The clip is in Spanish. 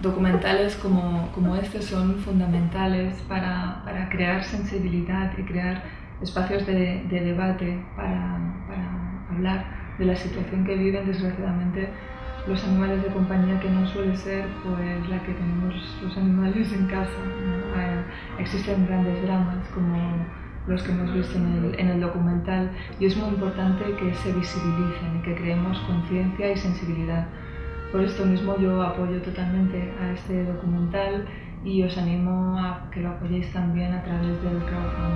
documentales como, como este son fundamentales para, para, crear sensibilidad y crear espacios de, de debate para, para, hablar de la situación que viven desgraciadamente los animales de compañía que no suele ser pues la que tenemos los animales en casa. Eh, existen grandes dramas como los que hemos visto en el, en el, documental y es muy importante que se visibilicen y que creemos conciencia y sensibilidad. Por esto mismo yo apoyo totalmente a este documental y os animo a que lo apoyéis también a través del crowdfunding.